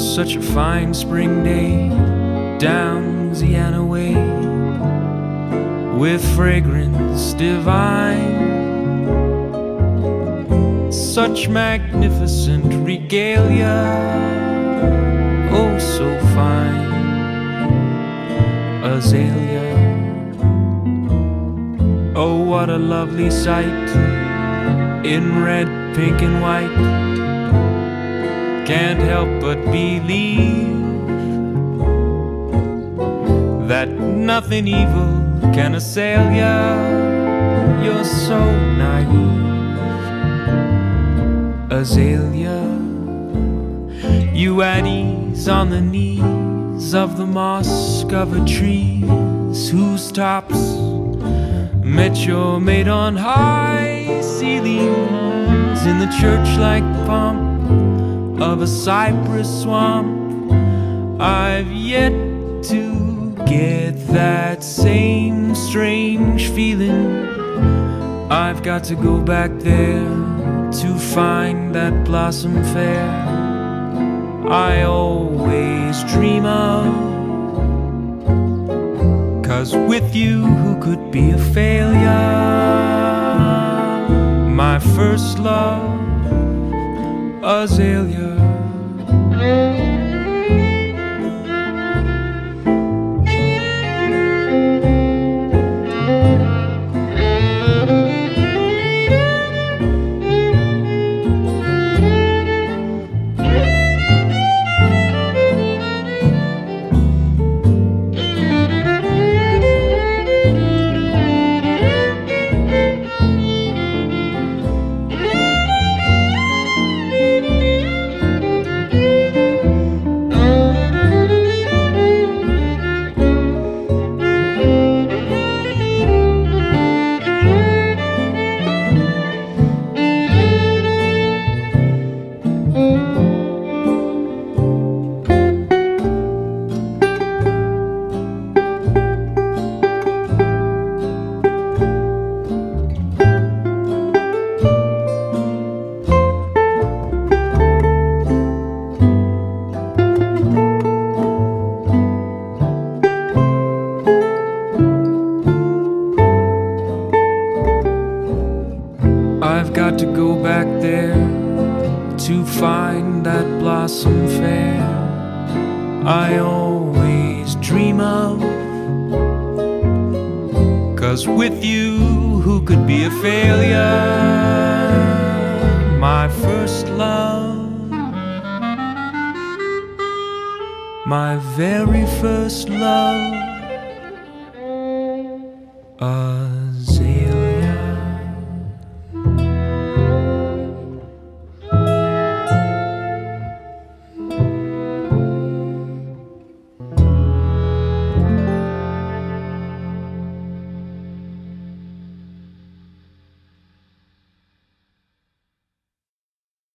such a fine spring day down Louisiana way with fragrance divine. Such magnificent regalia, oh so fine, azalea. Oh, what a lovely sight in red, pink, and white. Can't help but believe that nothing evil can assail ya. You're so naive, Azalea. You at ease on the knees of the moss covered trees whose tops met your mate on high ceilings in the church like pomp of a cypress swamp. I've yet to get that same strange feeling. I've got to go back there to find that blossom fair I always dream of. Cause with you, who could be a failure? My first love, Azalea. I've got to go back there to find that blossom fair I always dream of. Cause with you, who could be a failure? My first love, my very first love. Azalea.